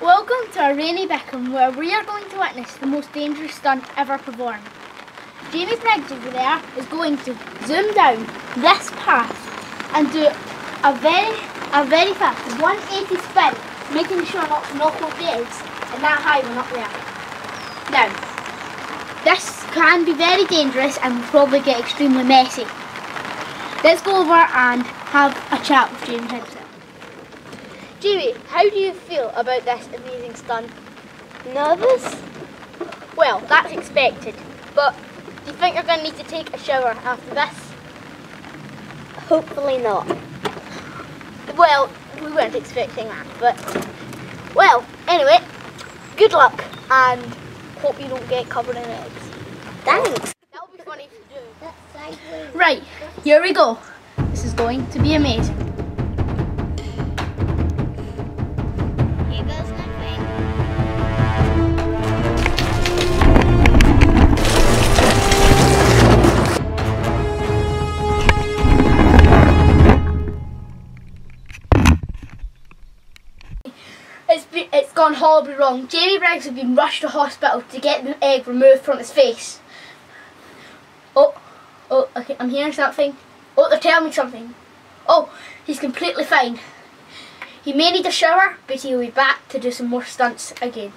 Welcome to our rainy Beckham where we are going to witness the most dangerous stunt ever performed. Jamie Briggs over there is going to zoom down this path and do a very a very fast 180 spin, making sure not to knock off the eggs and that high one up there. Now, this can be very dangerous and will probably get extremely messy. Let's go over and have a chat with Jamie himself. Jamie, how do you feel about this amazing stunt? Nervous? Well, that's expected, but do you think you're going to need to take a shower after this? Hopefully not. Well, we weren't expecting that, but... Well, anyway, good luck, and hope you don't get covered in eggs. Thanks. That would be funny you do. That's. Right, here we go. This is going to be amazing. Gone horribly wrong. Jamie Briggs has been rushed to hospital to get the egg removed from his face. Oh, oh, okay, I'm hearing something. Oh, they're telling me something. Oh, he's completely fine. He may need a shower, but he'll be back to do some more stunts again.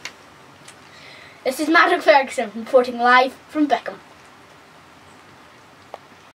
This is Maedoc Ferguson reporting live from Bickham.